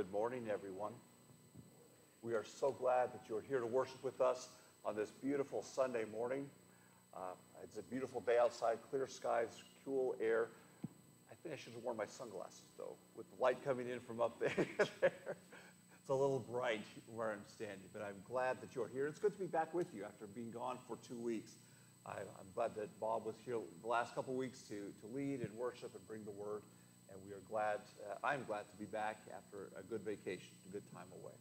good morning, everyone. We are so glad that you're here to worship with us on this beautiful Sunday morning. Uh, it's a beautiful day outside, clear skies, cool air. I think I should have worn my sunglasses, though, with the light coming in from up there. it's a little bright where I'm standing, but I'm glad that you're here. It's good to be back with you after being gone for two weeks. I, am glad that Bob was here the last couple weeks to, to lead and worship and bring the word. And we are glad, uh, I'm glad to be back after a good vacation, a good time away.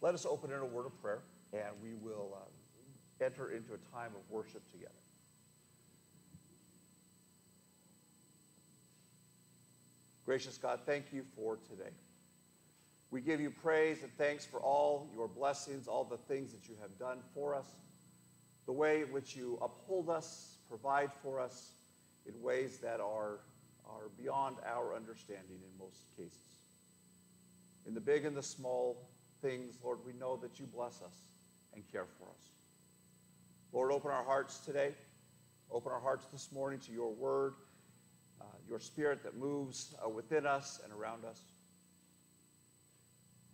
Let us open in a word of prayer, and we will uh, enter into a time of worship together. Gracious God, thank you for today. We give you praise and thanks for all your blessings, all the things that you have done for us the way in which you uphold us, provide for us in ways that are, are beyond our understanding in most cases. In the big and the small things, Lord, we know that you bless us and care for us. Lord, open our hearts today. Open our hearts this morning to your word, uh, your spirit that moves uh, within us and around us.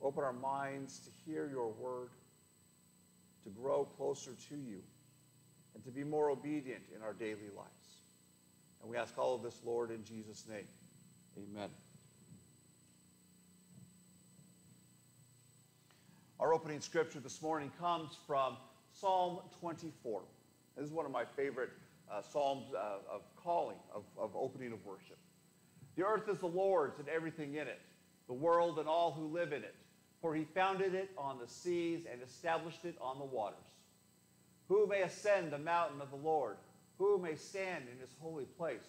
Open our minds to hear your word, to grow closer to you and to be more obedient in our daily lives. And we ask all of this, Lord, in Jesus' name. Amen. Our opening scripture this morning comes from Psalm 24. This is one of my favorite uh, psalms uh, of calling, of, of opening of worship. The earth is the Lord's and everything in it, the world and all who live in it. For he founded it on the seas and established it on the waters. Who may ascend the mountain of the Lord? Who may stand in his holy place?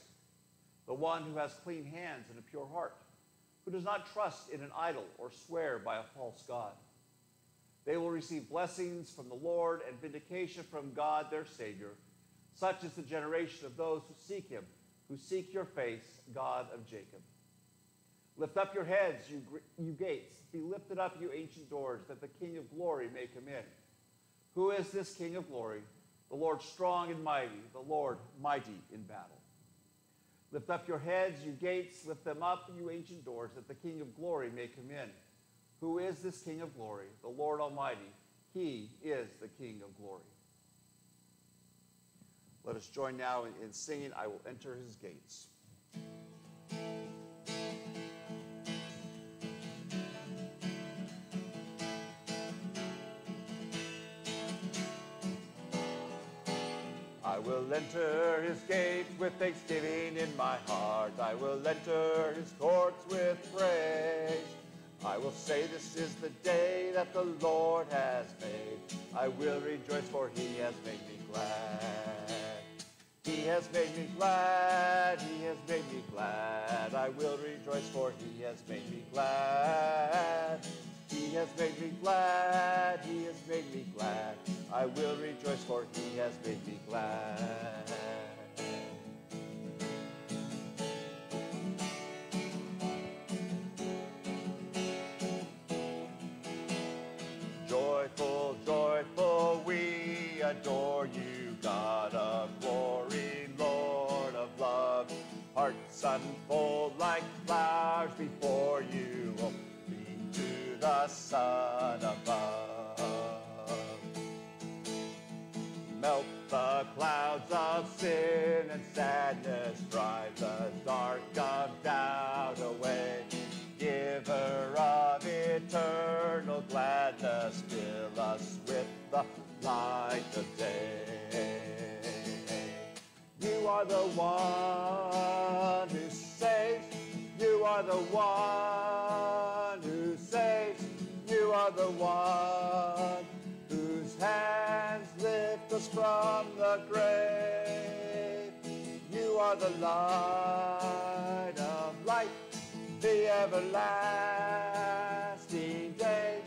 The one who has clean hands and a pure heart, who does not trust in an idol or swear by a false God. They will receive blessings from the Lord and vindication from God their Savior. Such is the generation of those who seek him, who seek your face, God of Jacob. Lift up your heads, you, you gates. Be lifted up, you ancient doors, that the King of glory may come in. Who is this King of glory? The Lord strong and mighty, the Lord mighty in battle. Lift up your heads, you gates, lift them up, you ancient doors, that the King of glory may come in. Who is this King of glory? The Lord Almighty. He is the King of glory. Let us join now in singing, I will enter his gates. Will enter his gates with thanksgiving in my heart. I will enter his courts with praise. I will say this is the day that the Lord has made. I will rejoice for he has made me glad. He has made me glad, he has made me glad. I will rejoice for he has made me glad. He has made me glad, he has made me glad. I will rejoice for he has made me glad. Joyful, joyful, we adore you, God of glory, Lord of love. Hearts unfold like flowers before you the sun above. Melt the clouds of sin and sadness, drive the dark of doubt away. Giver of eternal gladness, fill us with the light of day. You are the one who saves you are the one one whose hands lift us from the grave. You are the light of light, the everlasting day.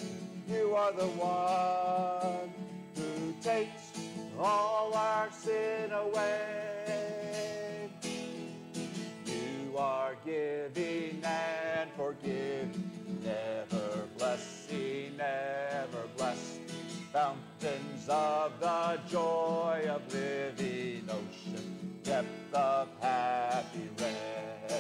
You are the one who takes all our sin away You are giving and forgiving, never blessed. Fountains of the joy of living ocean, depth of happy rest.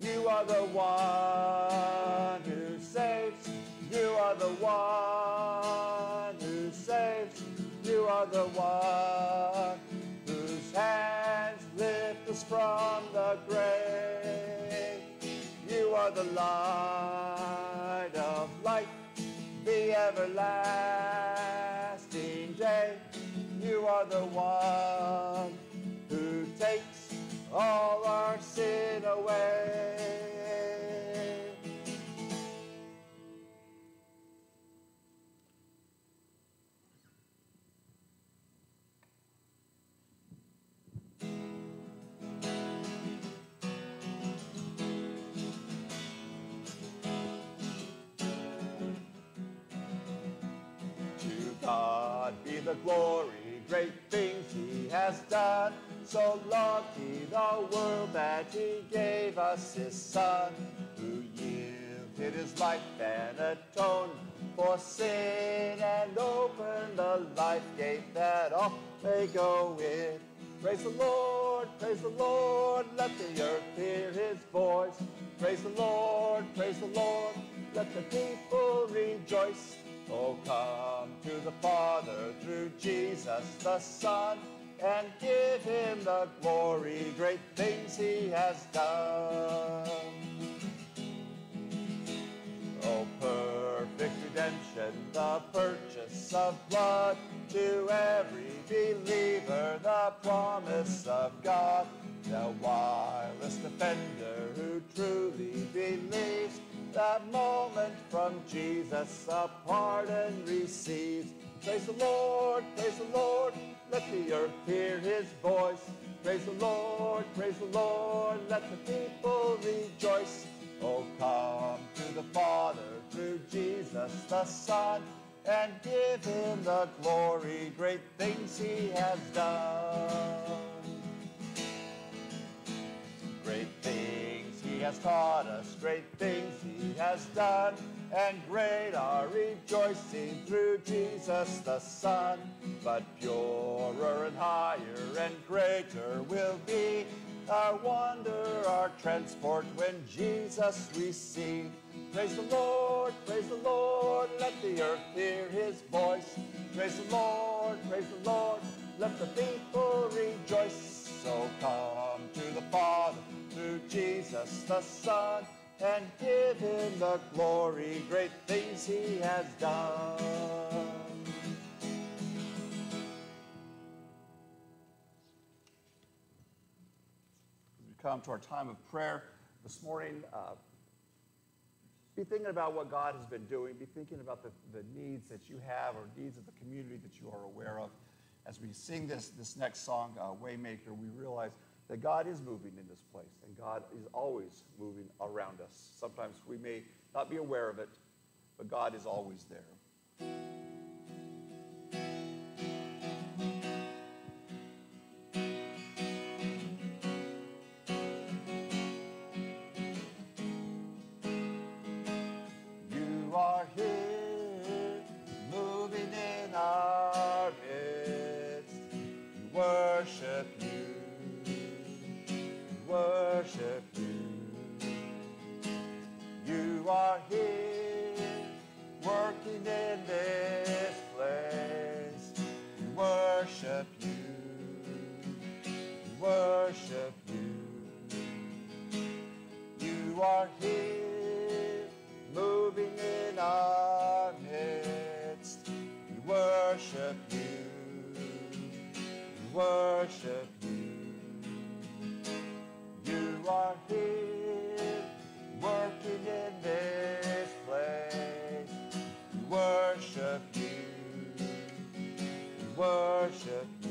You are the one who saves, you are the one who saves. You are the one whose hands lift us from the grave. You are the light everlasting day. You are the one who takes all our sin away. God be the glory, great things he has done. So loved he the world that he gave us his son, who yielded his life and atoned for sin and opened the life gate that all may go in. Praise the Lord, praise the Lord, let the earth hear his voice. Praise the Lord, praise the Lord, let the people rejoice. Oh, come to the Father through Jesus the Son and give him the glory, great things he has done. Oh, perfect redemption, the purchase of blood to every believer, the promise of God, the wireless defender who truly believes. That moment from Jesus, a pardon receives. Praise the Lord, praise the Lord, let the earth hear his voice. Praise the Lord, praise the Lord, let the people rejoice. Oh, come to the Father through Jesus the Son and give him the glory, great things he has done. Great things has taught us, great things he has done, and great our rejoicing through Jesus the Son. But purer and higher and greater will be our wonder, our transport when Jesus we see. Praise the Lord, praise the Lord, let the earth hear his voice. Praise the Lord, praise the Lord, let the people rejoice. So come to the Father Jesus the Son and give him the glory, great things he has done. As we come to our time of prayer this morning, uh, be thinking about what God has been doing. Be thinking about the, the needs that you have or needs of the community that you are aware of. As we sing this, this next song, uh, Waymaker, we realize that God is moving in this place and God is always moving around us. Sometimes we may not be aware of it, but God is always there. Worship you. You are here, working in this place. We worship you, we worship you.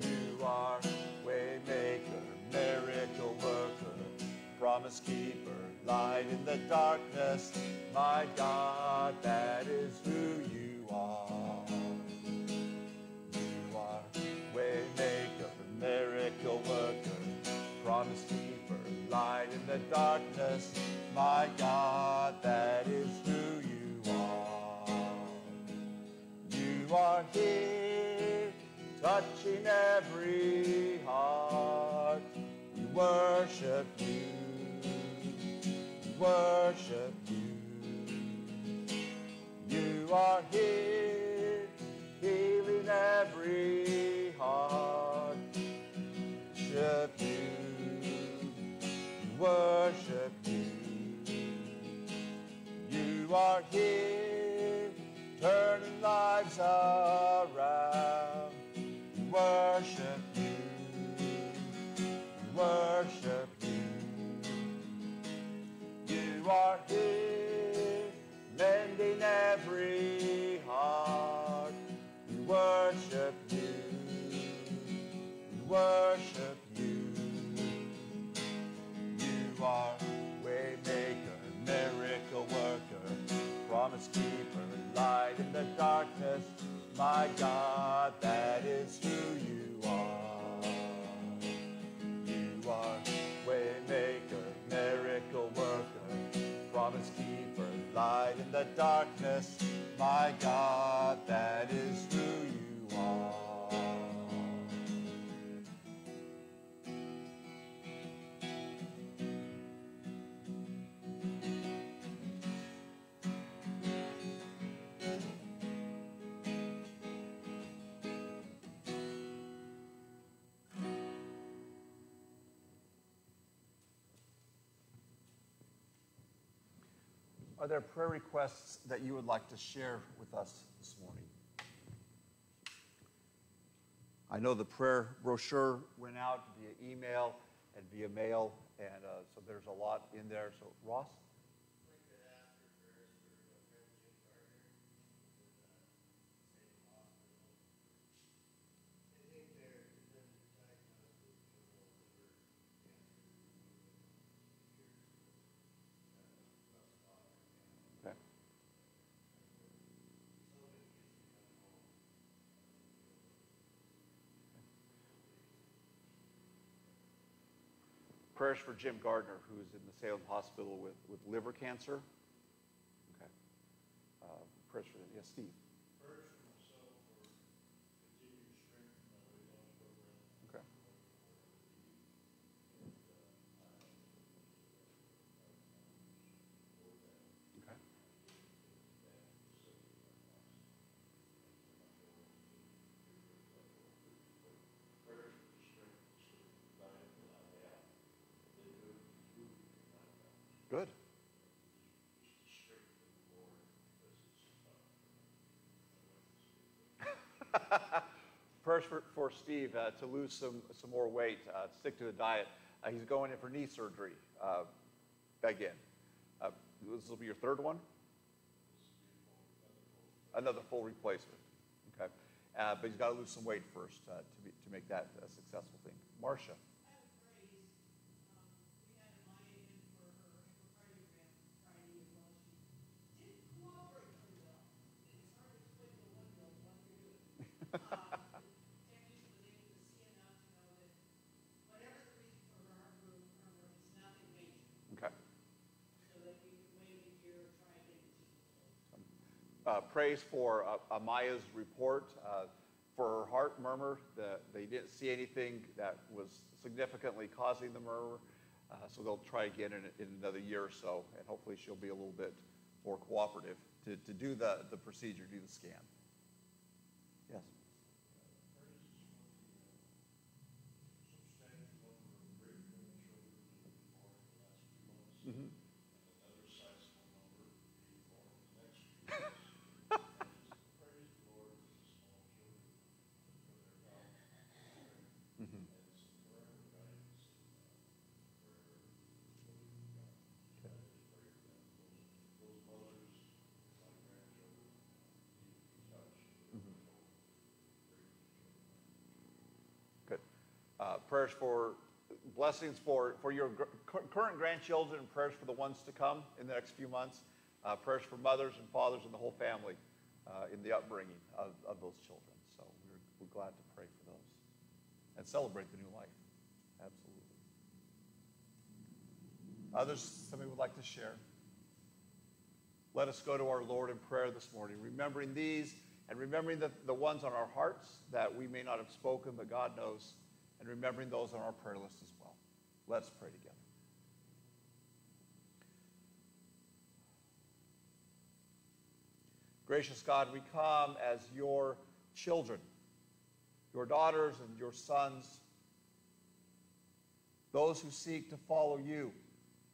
You are waymaker, miracle worker, promise keeper, light in the darkness. My God, worship you, Are there prayer requests that you would like to share with us this morning? I know the prayer brochure went out via email and via mail, and uh, so there's a lot in there. So, Ross? Prayers for Jim Gardner, who is in the Salem Hospital with, with liver cancer. Okay. Uh, prayers for yes, Steve. For, for Steve uh, to lose some, some more weight, uh, stick to the diet. Uh, he's going in for knee surgery uh, again. Uh, this will be your third one? Another full replacement. Okay. Uh, but he's got to lose some weight first uh, to, be, to make that a successful thing. Marcia. Okay. Uh, praise for uh, Amaya's report uh, for her heart murmur. The, they didn't see anything that was significantly causing the murmur, uh, so they'll try again in, in another year or so, and hopefully she'll be a little bit more cooperative to, to do the, the procedure, do the scan. Yes. Uh, prayers for blessings for, for your gr- current grandchildren and prayers for the ones to come in the next few months. Uh, prayers for mothers and fathers and the whole family uh, in the upbringing of, of those children. So we're, we're glad to pray for those and celebrate the new life. Absolutely. Others, somebody would like to share? Let us go to our Lord in prayer this morning, remembering these and remembering the, the ones on our hearts that we may not have spoken, but God knows, and remembering those on our prayer list as well. Let's pray together. Gracious God, we come as your children, your daughters and your sons, those who seek to follow you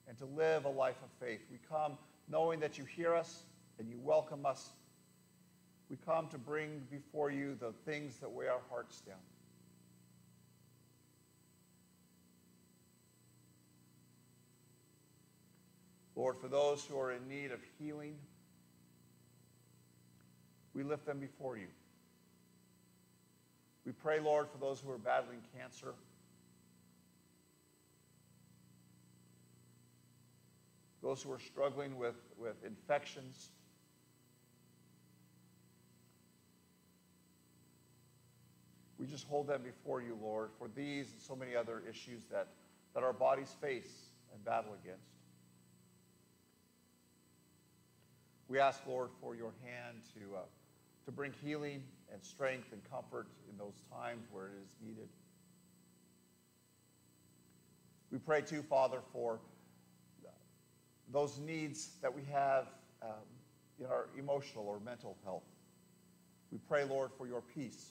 and to live a life of faith. We come knowing that you hear us and you welcome us. We come to bring before you the things that weigh our hearts down. Lord, for those who are in need of healing, we lift them before you. We pray, Lord, for those who are battling cancer. Those who are struggling with, with infections. We just hold them before you, Lord, for these and so many other issues that, that our bodies face and battle against. We ask, Lord, for your hand to, uh, to bring healing and strength and comfort in those times where it is needed. We pray, too, Father, for those needs that we have um, in our emotional or mental health. We pray, Lord, for your peace.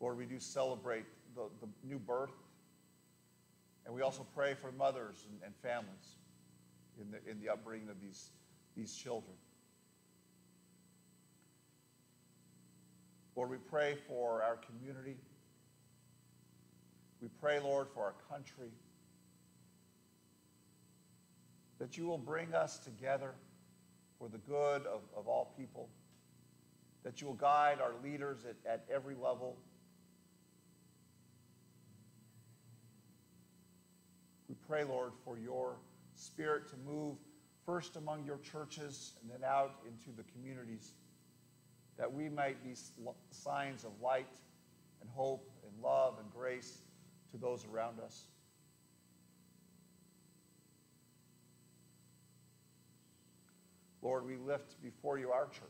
Lord, we do celebrate the, the new birth and we also pray for mothers and, and families in the, in the upbringing of these, these children. Lord, we pray for our community. We pray, Lord, for our country. That you will bring us together for the good of, of all people. That you will guide our leaders at, at every level pray, Lord, for your spirit to move first among your churches and then out into the communities, that we might be signs of light and hope and love and grace to those around us. Lord, we lift before you our church.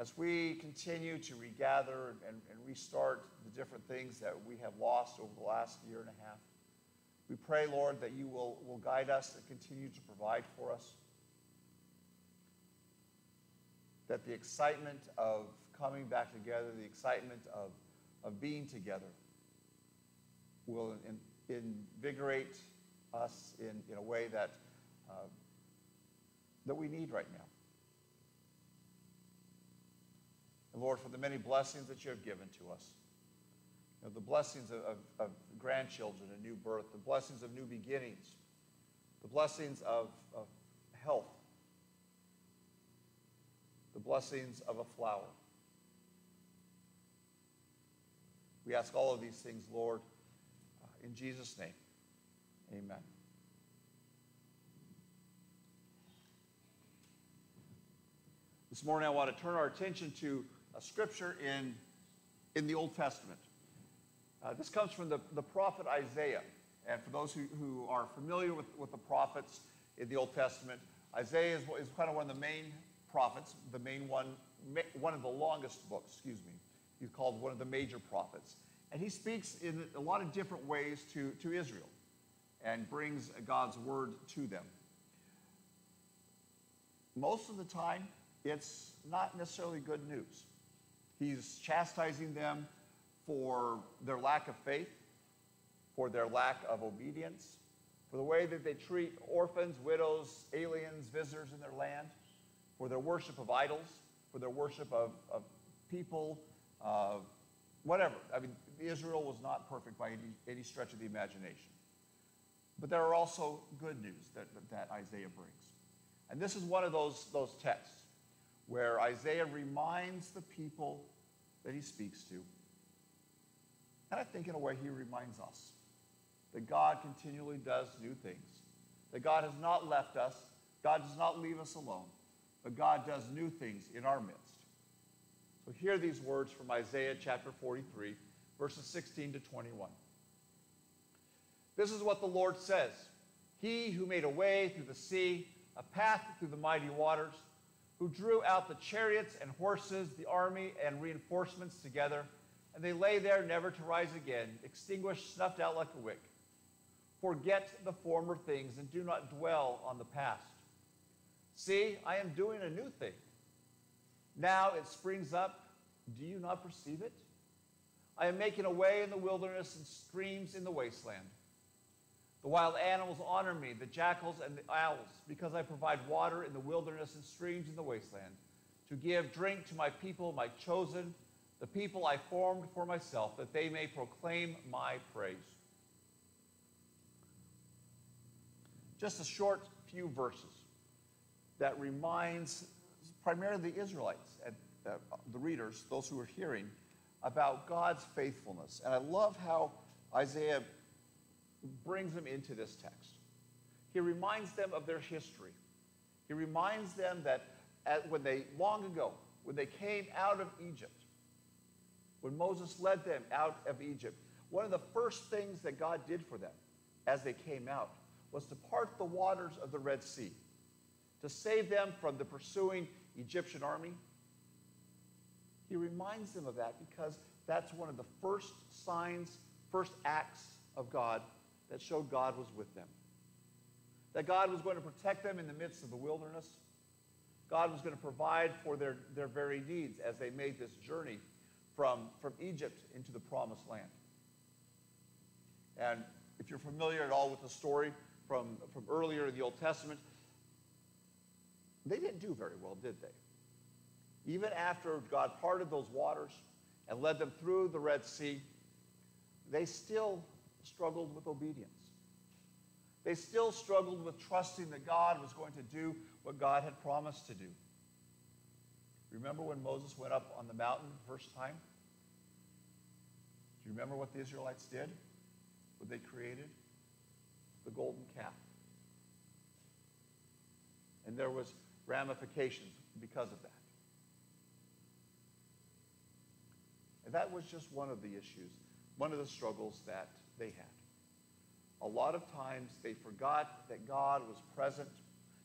As we continue to regather and, and restart the different things that we have lost over the last year and a half, we pray, Lord, that you will, will guide us and continue to provide for us. That the excitement of coming back together, the excitement of, of being together, will in, invigorate us in, in a way that, uh, that we need right now. And Lord, for the many blessings that you have given to us you know, the blessings of, of, of grandchildren and new birth, the blessings of new beginnings, the blessings of, of health, the blessings of a flower. We ask all of these things, Lord, uh, in Jesus' name. Amen. This morning, I want to turn our attention to a scripture in, in the Old Testament. Uh, this comes from the, the prophet Isaiah. And for those who, who are familiar with, with the prophets in the Old Testament, Isaiah is, is kind of one of the main prophets, the main one, one of the longest books, excuse me. He's called one of the major prophets. And he speaks in a lot of different ways to, to Israel and brings God's word to them. Most of the time, it's not necessarily good news. He's chastising them for their lack of faith, for their lack of obedience, for the way that they treat orphans, widows, aliens, visitors in their land, for their worship of idols, for their worship of, of people, uh, whatever. I mean, Israel was not perfect by any, any stretch of the imagination. But there are also good news that, that Isaiah brings. And this is one of those, those texts where Isaiah reminds the people that he speaks to and I think in a way he reminds us that God continually does new things, that God has not left us, God does not leave us alone, but God does new things in our midst. So hear these words from Isaiah chapter 43, verses 16 to 21. This is what the Lord says He who made a way through the sea, a path through the mighty waters, who drew out the chariots and horses, the army and reinforcements together and they lay there never to rise again, extinguished, snuffed out like a wick, Forget the former things and do not dwell on the past. See, I am doing a new thing. Now it springs up. Do you not perceive it? I am making a way in the wilderness and streams in the wasteland. The wild animals honor me, the jackals and the owls, because I provide water in the wilderness and streams in the wasteland, to give drink to my people, my chosen, the people I formed for myself, that they may proclaim my praise. Just a short few verses that reminds primarily the Israelites and uh, the readers, those who are hearing, about God's faithfulness. And I love how Isaiah brings them into this text. He reminds them of their history. He reminds them that when they, long ago, when they came out of Egypt, when Moses led them out of Egypt, one of the first things that God did for them as they came out was to part the waters of the Red Sea, to save them from the pursuing Egyptian army. He reminds them of that because that's one of the first signs, first acts of God that showed God was with them. That God was going to protect them in the midst of the wilderness. God was going to provide for their, their very needs as they made this journey from, from Egypt into the promised land. And if you're familiar at all with the story from, from earlier in the Old Testament, they didn't do very well, did they? Even after God parted those waters and led them through the Red Sea, they still struggled with obedience. They still struggled with trusting that God was going to do what God had promised to do. Remember when Moses went up on the mountain the first time? Do you remember what the Israelites did? What they created? The golden calf. And there was ramifications because of that. And that was just one of the issues, one of the struggles that they had. A lot of times they forgot that God was present,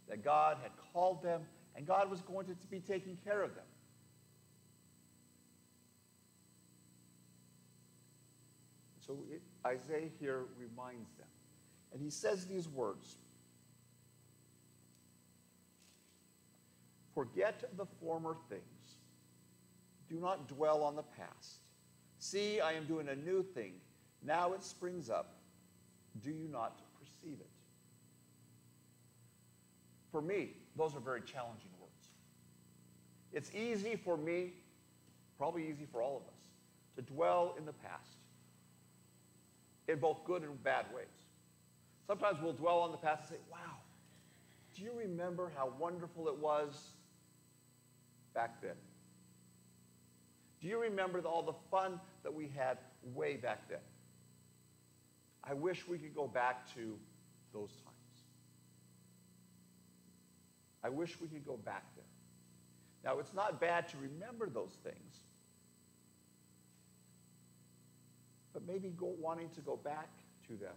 that God had called them, and God was going to be taking care of them. So it, Isaiah here reminds them. And he says these words Forget the former things. Do not dwell on the past. See, I am doing a new thing. Now it springs up. Do you not perceive it? For me, those are very challenging words. It's easy for me, probably easy for all of us, to dwell in the past in both good and bad ways. Sometimes we'll dwell on the past and say, wow, do you remember how wonderful it was back then? Do you remember all the fun that we had way back then? I wish we could go back to those times. I wish we could go back there. Now, it's not bad to remember those things, but maybe go, wanting to go back to them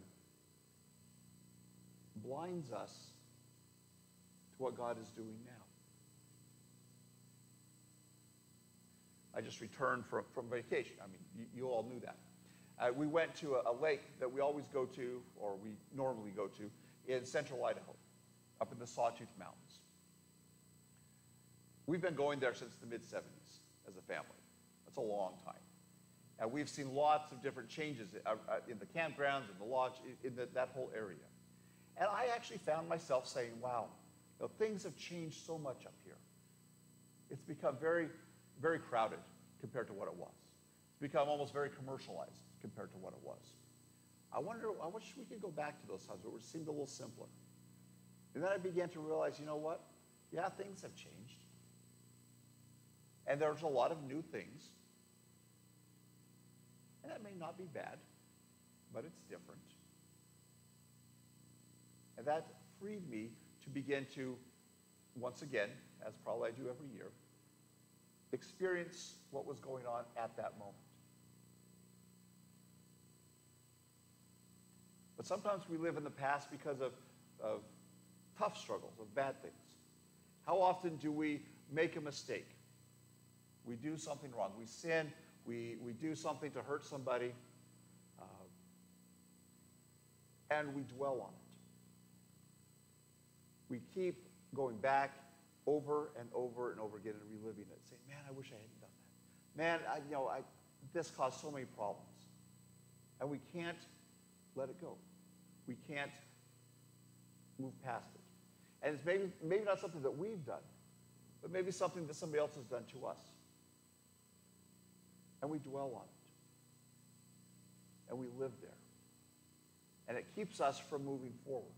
blinds us to what God is doing now. I just returned from, from vacation. I mean, you, you all knew that. Uh, we went to a, a, lake that we always go to, or we normally go to, in central Idaho, up in the Sawtooth Mountains. We've been going there since the mid 70s as a family. That's a long time. And we've seen lots of different changes uh, uh, in the campgrounds, in the lodge, in the, that whole area. And I actually found myself saying, wow, you know, things have changed so much up here. It's become very, very crowded compared to what it was. It's become almost very commercialized compared to what it was. I wonder, I wish we could go back to those times where it seemed a little simpler. And then I began to realize, you know what? Yeah, things have changed. And there's a lot of new things. And that may not be bad, but it's different. And that freed me to begin to, once again, as probably I do every year, experience what was going on at that moment. But sometimes we live in the past because of, of tough struggles, of bad things. How often do we make a mistake? We do something wrong. We sin. We, we do something to hurt somebody. Uh, and we dwell on it. We keep going back over and over and over again and reliving it, saying, man, I wish I hadn't done that. Man, I, you know, I, this caused so many problems. And we can't let it go. We can't move past it. And it's maybe, maybe not something that we've done, but maybe something that somebody else has done to us. And we dwell on it. And we live there. And it keeps us from moving forward.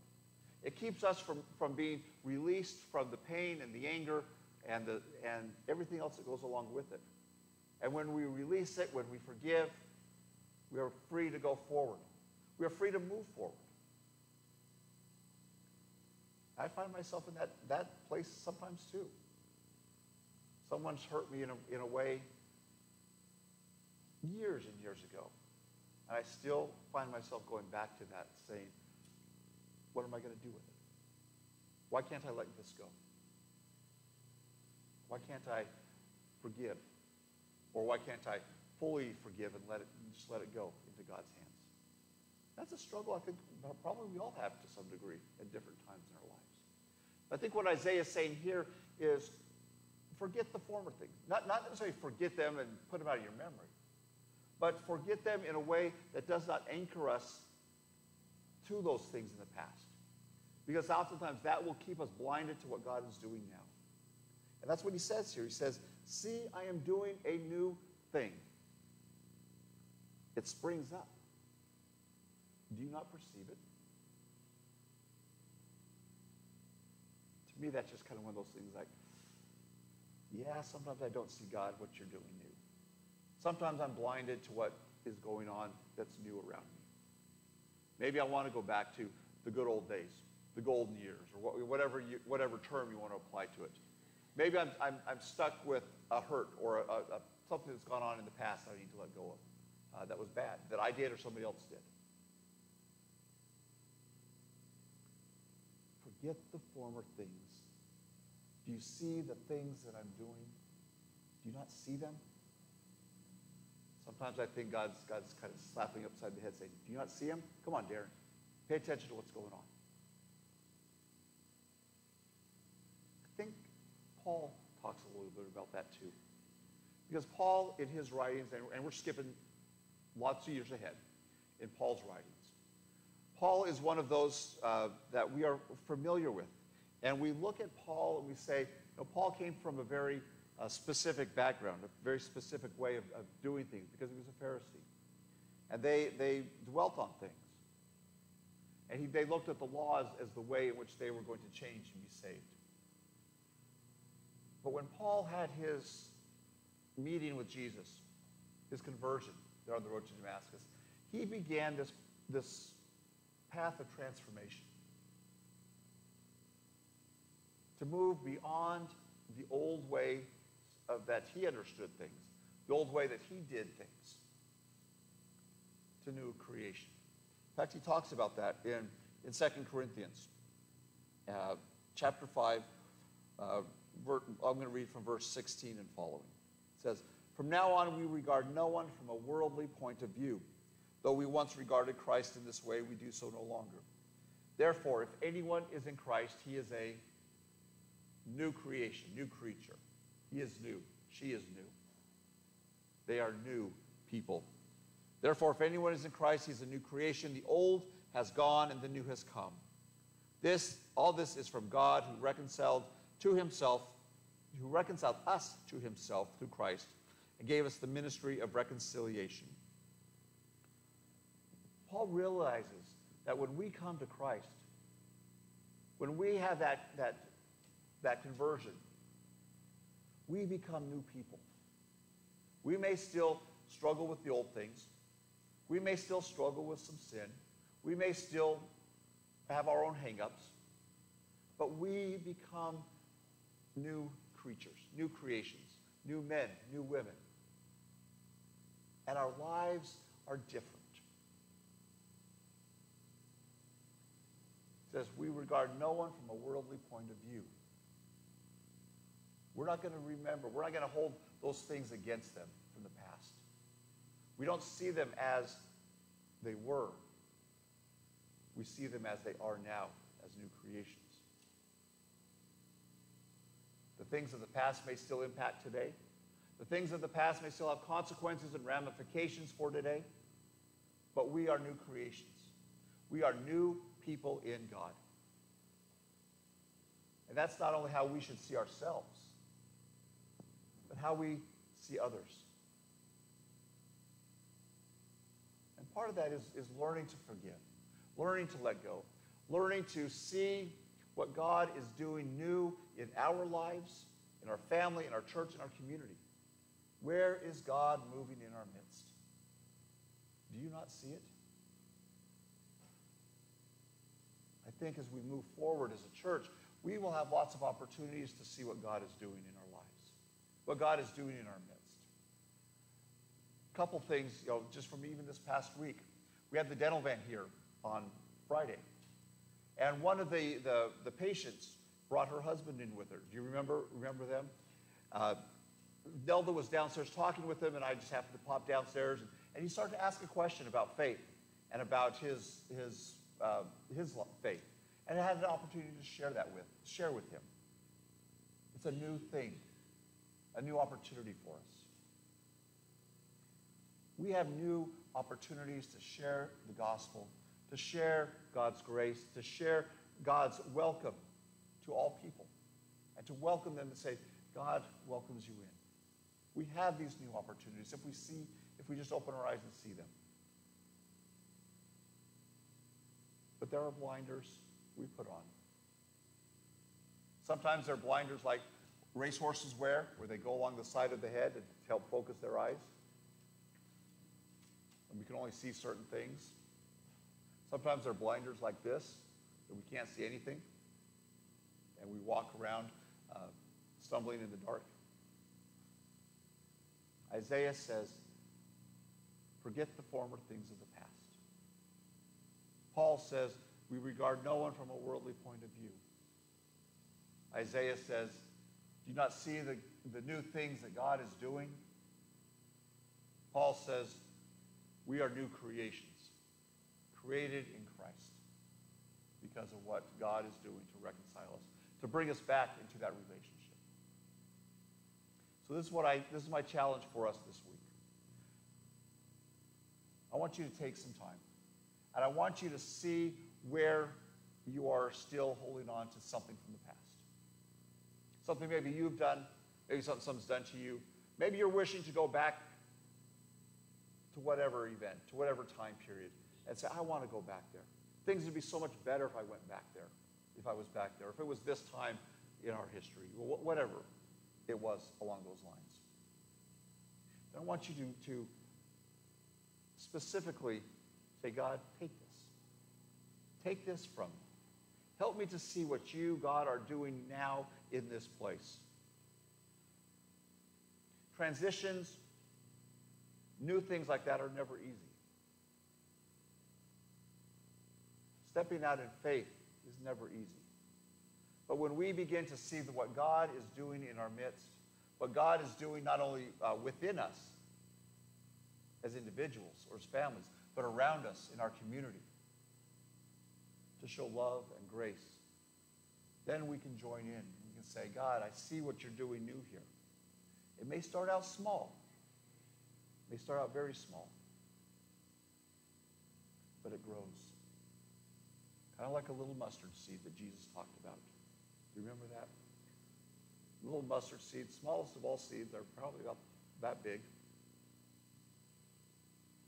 It keeps us from, from being released from the pain and the anger and, the, and everything else that goes along with it. And when we release it, when we forgive, we are free to go forward. We are free to move forward. I find myself in that, that place sometimes too. Someone's hurt me in a, in a way years and years ago. And I still find myself going back to that saying, what am I going to do with it? Why can't I let this go? Why can't I forgive? Or why can't I fully forgive and let it just let it go into God's hands? That's a struggle I think probably we all have to some degree at different times in our lives. I think what Isaiah is saying here is forget the former things. Not, not necessarily forget them and put them out of your memory, but forget them in a way that does not anchor us to those things in the past. Because oftentimes that will keep us blinded to what God is doing now. And that's what he says here. He says, See, I am doing a new thing. It springs up. Do you not perceive it? To me, that's just kind of one of those things like, yeah, sometimes I don't see God, what you're doing new. Sometimes I'm blinded to what is going on that's new around me. Maybe I want to go back to the good old days, the golden years, or whatever, you, whatever term you want to apply to it. Maybe I'm, I'm, I'm stuck with a hurt or a, a, something that's gone on in the past that I need to let go of uh, that was bad, that I did or somebody else did. Forget the former things. Do you see the things that I'm doing? Do you not see them? Sometimes I think God's, God's kind of slapping you upside the head saying, Do you not see him? Come on, Darren. Pay attention to what's going on. I think Paul talks a little bit about that too. Because Paul, in his writings, and we're skipping lots of years ahead in Paul's writings. Paul is one of those uh, that we are familiar with. And we look at Paul and we say, you know, Paul came from a very uh, specific background, a very specific way of, of, doing things because he was a Pharisee. And they, they dwelt on things. And he, they looked at the laws as the way in which they were going to change and be saved. But when Paul had his meeting with Jesus, his conversion, there on the road to Damascus, he began this, this path of transformation. To move beyond the old way of that he understood things, the old way that he did things, to new creation. In fact, he talks about that in, in 2 Corinthians uh, chapter 5. Uh, I'm going to read from verse 16 and following. It says, from now on, we regard no one from a worldly point of view. Though we once regarded Christ in this way, we do so no longer. Therefore, if anyone is in Christ, he is a new creation, new creature. He is new. She is new. They are new people. Therefore, if anyone is in Christ, he's a new creation. The old has gone and the new has come. This, all this is from God who reconciled to himself, who reconciled us to himself through Christ and gave us the ministry of reconciliation. Paul realizes that when we come to Christ, when we have that, that, that conversion, we become new people. We may still struggle with the old things. We may still struggle with some sin. We may still have our own hangups. But we become new creatures, new creations, new men, new women and our lives are different. It says, we regard no one from a worldly point of view. We're not going to remember, we're not going to hold those things against them from the past. We don't see them as they were. we see them as they are now, as new creations. The things of the past may still impact today. The things of the past may still have consequences and ramifications for today. But we are new creations. We are new people in God. And that's not only how we should see ourselves, but how we see others. And part of that is, is learning to forgive, learning to let go, learning to see what God is doing new in our lives, in our family, in our church, in our community. Where is God moving in our midst? Do you not see it? I think as we move forward as a church, we will have lots of opportunities to see what God is doing in our what God is doing in our midst. A couple things, you know, just from even this past week. We had the dental van here on Friday. And one of the, the, the patients brought her husband in with her. Do you remember, remember them? Uh, Nelda was downstairs talking with him, and I just happened to pop downstairs. And, and he started to ask a question about faith and about his, his, uh, his faith. And I had an opportunity to share that with, share with him. It's a new thing, a new opportunity for us. We have new opportunities to share the gospel, to share God's grace, to share God's welcome to all people, and to welcome them and say, God welcomes you in. We have these new opportunities if we see, if we just open our eyes and see them. But there are blinders we put on. Sometimes they're blinders like racehorses wear, where they go along the side of the head to help focus their eyes. And we can only see certain things. Sometimes they're blinders like this, that we can't see anything. And we walk around uh, stumbling in the dark. Isaiah says, forget the former things of the past. Paul says, we regard no one from a worldly point of view. Isaiah says, do you not see the, the new things that God is doing? Paul says, we are new creations, created in Christ because of what God is doing to reconcile us, to bring us back into that relationship. So this is what I this is my challenge for us this week. I want you to take some time. And I want you to see where you are still holding on to something from the past. Something maybe you've done, maybe something someone's done to you. Maybe you're wishing to go back to whatever event, to whatever time period, and say, I want to go back there. Things would be so much better if I went back there, if I was back there, if it was this time in our history, whatever it was along those lines. I want you to, to specifically say, God, take this. Take this from me. Help me to see what you, God, are doing now in this place. Transitions, new things like that are never easy. Stepping out in faith is never easy. But when we begin to see what God is doing in our midst, what God is doing not only uh, within us as individuals or as families, but around us in our community to show love and grace, then we can join in. Can say, God, I see what you're doing new here. It may start out small. It may start out very small. But it grows. Kind of like a little mustard seed that Jesus talked about. Do you remember that? Little mustard seed, smallest of all seeds, are probably about that big.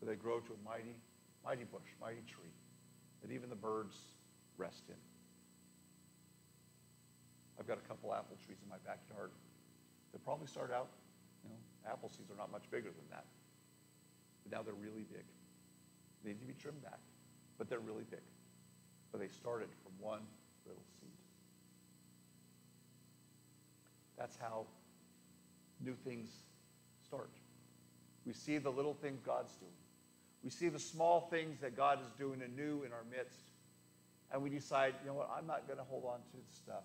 But they grow to a mighty, mighty bush, mighty tree that even the birds rest in. I've got a couple apple trees in my backyard that probably start out, you know, apple seeds are not much bigger than that. But now they're really big. They need to be trimmed back, but they're really big. But they started from one little seed. That's how new things start. We see the little things God's doing. We see the small things that God is doing anew in our midst. And we decide, you know what, I'm not going to hold on to the stuff.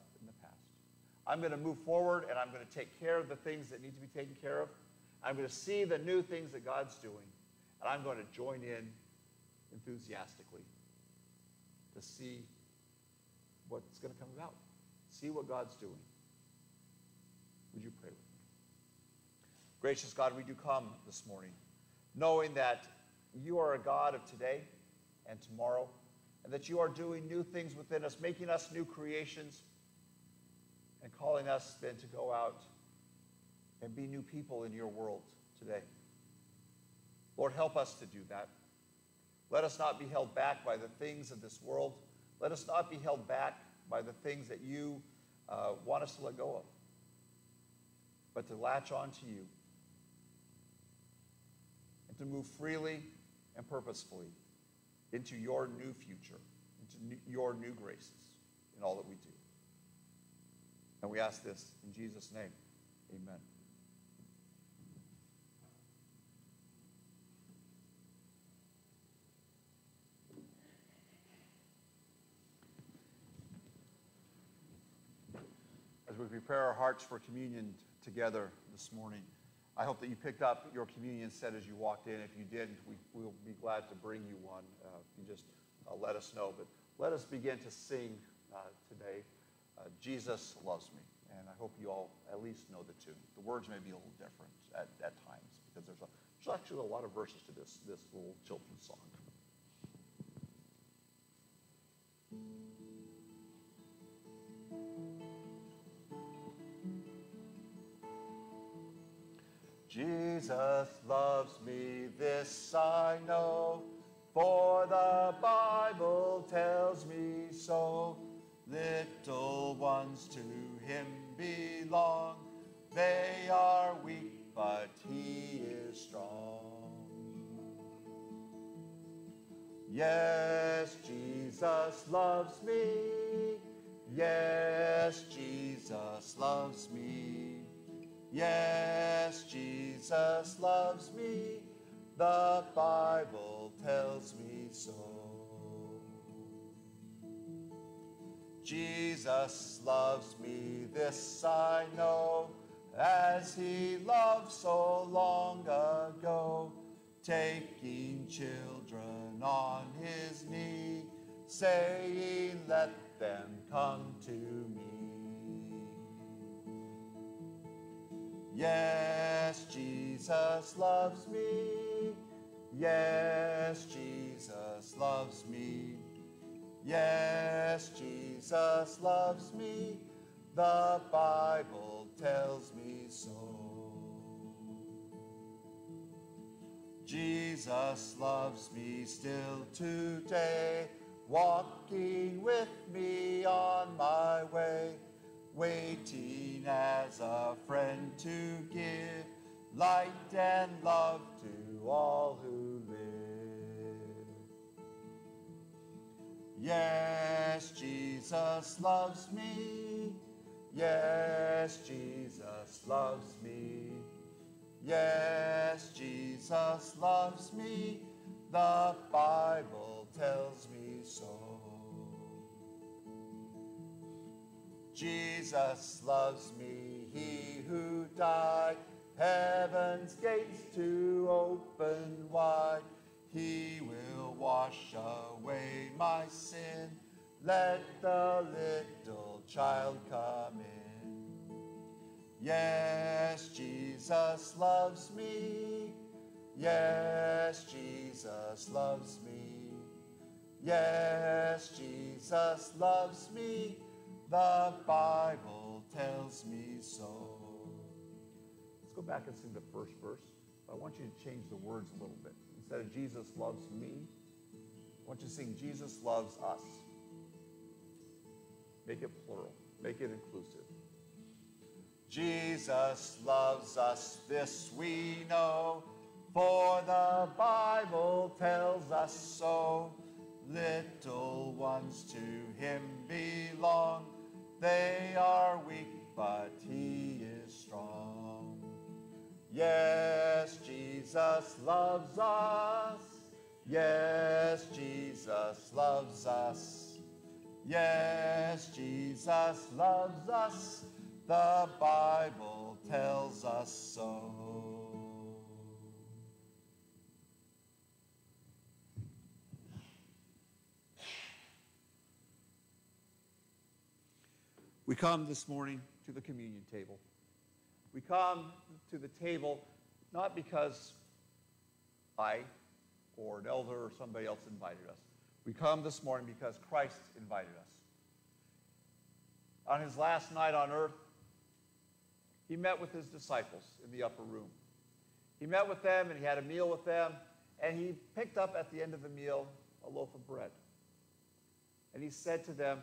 I'm going to move forward and I'm going to take care of the things that need to be taken care of. I'm going to see the new things that God's doing. And I'm going to join in enthusiastically to see what's going to come about. See what God's doing. Would you pray with me? Gracious God, we do come this morning knowing that you are a God of today and tomorrow, and that you are doing new things within us, making us new creations, and calling us then to go out and be new people in your world today. Lord, help us to do that. Let us not be held back by the things of this world. Let us not be held back by the things that you uh, want us to let go of, but to latch on to you and to move freely and purposefully into your new future, into new, your new graces in all that we do. And we ask this in Jesus' name. Amen. As we prepare our hearts for communion together this morning, I hope that you picked up your communion set as you walked in. If you didn't, we, will be glad to bring you one. Uh, you just uh, let us know. But let us begin to sing uh, today, uh, Jesus Loves Me. And I hope you all at least know the tune. The words may be a little different at, at times because there's, a, there's actually a lot of verses to this, this little children's song. Jesus loves me, this I know, for the Bible tells me so. Little ones to him belong, they are weak, but he is strong. Yes, Jesus loves me. Yes, Jesus loves me. Yes, Jesus loves me. The Bible tells me so. Jesus loves me, this I know, as he loved so long ago, taking children on his knee, saying, Let them come to me. Yes, Jesus loves me. Yes, Jesus loves me. Yes, Jesus loves me. The Bible tells me so. Jesus loves me still today, walking with me on my way waiting as a friend to give light and love to all who Yes, Jesus loves me. Yes, Jesus loves me. Yes, Jesus loves me. The Bible tells me so. Jesus loves me, he who died, heaven's gates to open wide. He will wash away my sin. Let the little child come in. Yes, Jesus loves me. Yes, Jesus loves me. Yes, Jesus loves me. The Bible tells me so. Let's go back and sing the first verse. I want you to change the words a little bit. Instead of Jesus loves me, I want you to sing Jesus loves us. Make it plural. Make it inclusive. Jesus loves us, this we know, for the Bible tells us so. Little ones to him belong they are weak, but he is strong. Yes, Jesus loves us. Yes, Jesus loves us. Yes, Jesus loves us. The Bible tells us so. We come this morning to the communion table. We come to the table not because I or an elder or somebody else invited us. We come this morning because Christ invited us. On his last night on earth, he met with his disciples in the upper room. He met with them and he had a meal with them, and he picked up at the end of the meal a loaf of bread. And he said to them,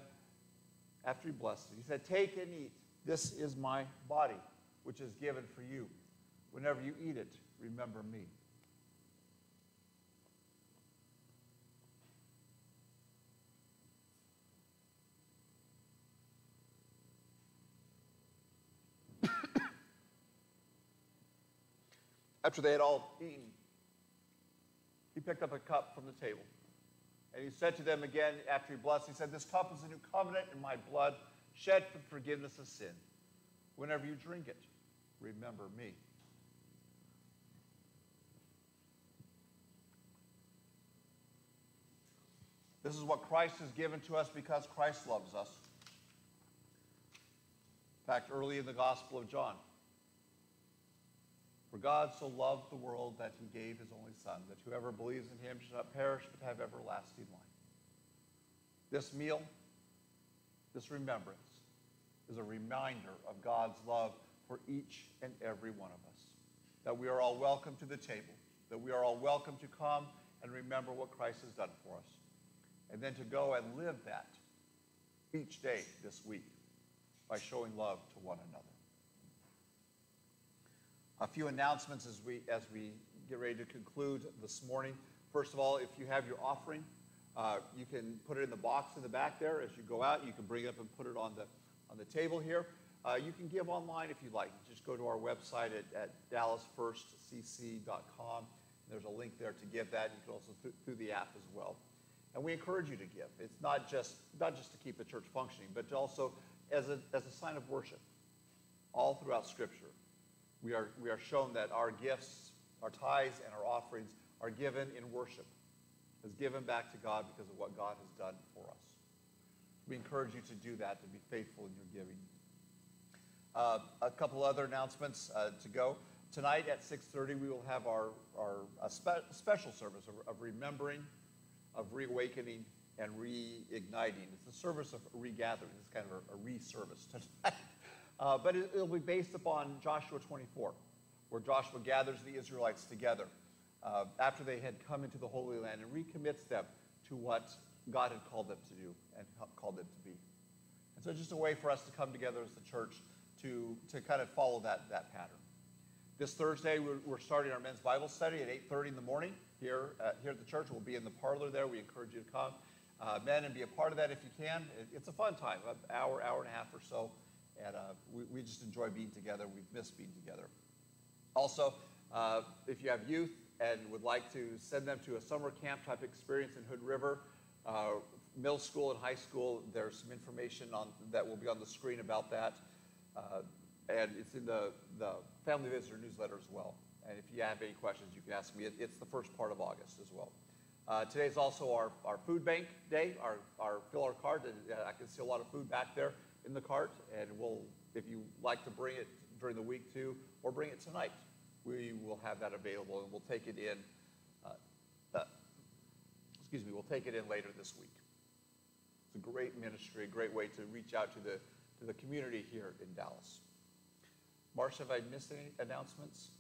after he blessed it, he said, Take and eat. This is my body, which is given for you. Whenever you eat it, remember me. After they had all eaten, he picked up a cup from the table. And he said to them again after he blessed, he said, This cup is a new covenant in my blood, shed for forgiveness of sin. Whenever you drink it, remember me. This is what Christ has given to us because Christ loves us. In fact, early in the Gospel of John, for God so loved the world that he gave his only Son, that whoever believes in him should not perish but have everlasting life. This meal, this remembrance, is a reminder of God's love for each and every one of us. That we are all welcome to the table, that we are all welcome to come and remember what Christ has done for us, and then to go and live that each day this week by showing love to one another a few announcements as we, as we get ready to conclude this morning. First of all, if you have your offering, uh, you can put it in the box in the back there. As you go out, you can bring it up and put it on the, on the table here. Uh, you can give online if you'd like. Just go to our website at, at dallasfirstcc.com. There's a link there to give that. You can also th- through the app as well. And we encourage you to give. It's not just, not just to keep the church functioning, but also as a, as a sign of worship all throughout Scripture we are, we are shown that our gifts, our tithes, and our offerings are given in worship, is given back to God because of what God has done for us. We encourage you to do that, to be faithful in your giving. Uh, a couple other announcements uh, to go. Tonight at 6.30, we will have our, our spe- special service of, of, remembering, of reawakening, and reigniting. It's a service of regathering. It's kind of a, a re-service tonight. Uh, but it, will be based upon Joshua 24, where Joshua gathers the Israelites together uh, after they had come into the Holy Land and recommits them to what God had called them to do and called them to be. And so just a way for us to come together as the church to, to kind of follow that, that pattern. This Thursday, we're, we're starting our men's Bible study at 8.30 in the morning here, at, here at the church. We'll be in the parlor there. We encourage you to come, uh, men, and be a part of that if you can. It, it's a fun time, an hour, hour and a half or so and uh, we, we, just enjoy being together. We've missed being together. Also, uh, if you have youth and would like to send them to a summer camp type experience in Hood River, uh, middle school and high school, there's some information on that will be on the screen about that. Uh, and it's in the, the Family Visitor newsletter as well. And if you have any questions, you can ask me. It, it's the first part of August as well. Uh, today is also our, our food bank day, our, our fill our cart. And, uh, I can see a lot of food back there in the cart, and we'll, if you like to bring it during the week too, or bring it tonight, we will have that available, and we'll take it in. Uh, uh, excuse me, we'll take it in later this week. It's a great ministry, a great way to reach out to the to the community here in Dallas. Marsh, have I missed any announcements?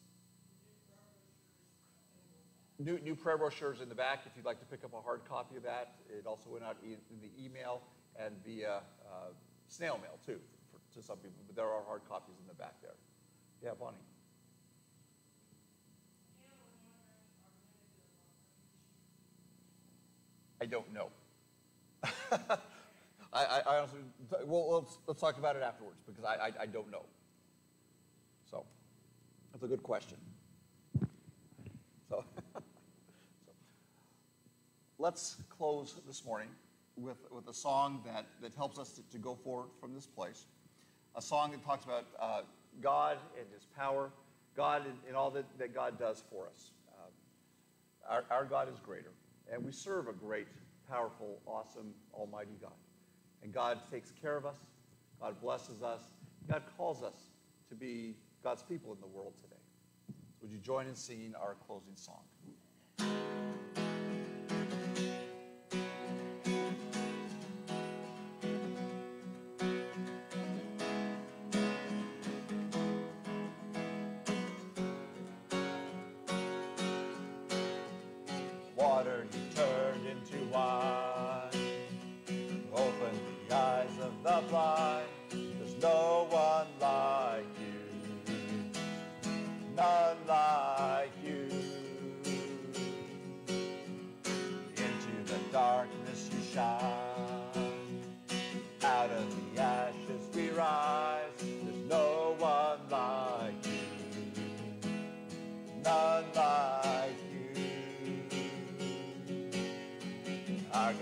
New, new prayer brochures in the back if you'd like to pick up a hard copy of that. It also went out in, in the email and via uh, snail mail too for, to some people, but there are hard copies in the back there. Yeah, Bonnie. I don't know. I, I, honestly, well, let's, let's talk about it afterwards because I, I, I don't know. So, that's a good question. So, so, let's close this morning with, with a song that, that helps us to, to go forward from this place. A song that talks about uh, God and his power, God and, and all that, that God does for us. Uh, our, our God is greater, and we serve a great, powerful, awesome, almighty God. And God takes care of us. God blesses us. God calls us to be God's people in the world today. Would you join in singing our closing song?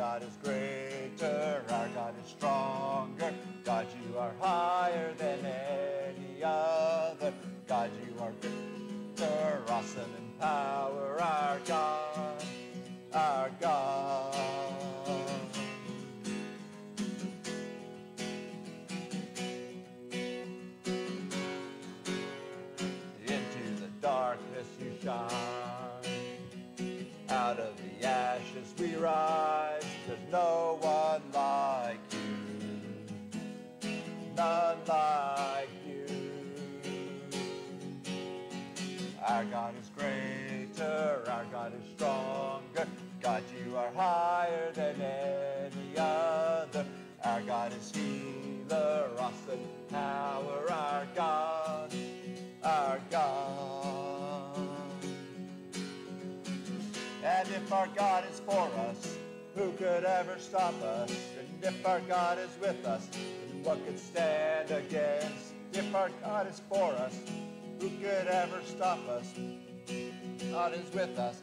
God is greater, our God is stronger. God, you are higher God is stronger. God, you are higher than any other. Our God is healer, awesome power. Our God, our God. And if our God is for us, who could ever stop us? And if our God is with us, then what could stand against? If our God is for us, who could ever stop us? God is with us,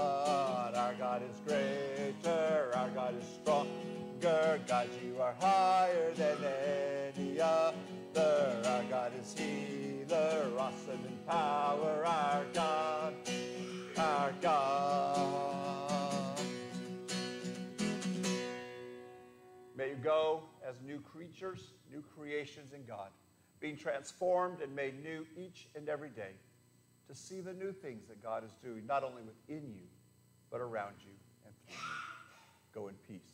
God, you are higher than any other. Our God is healer, awesome in power. Our God, our God. May you go as new creatures, new creations in God, being transformed and made new each and every day to see the new things that God is doing, not only within you, but around you and through you. Go in peace.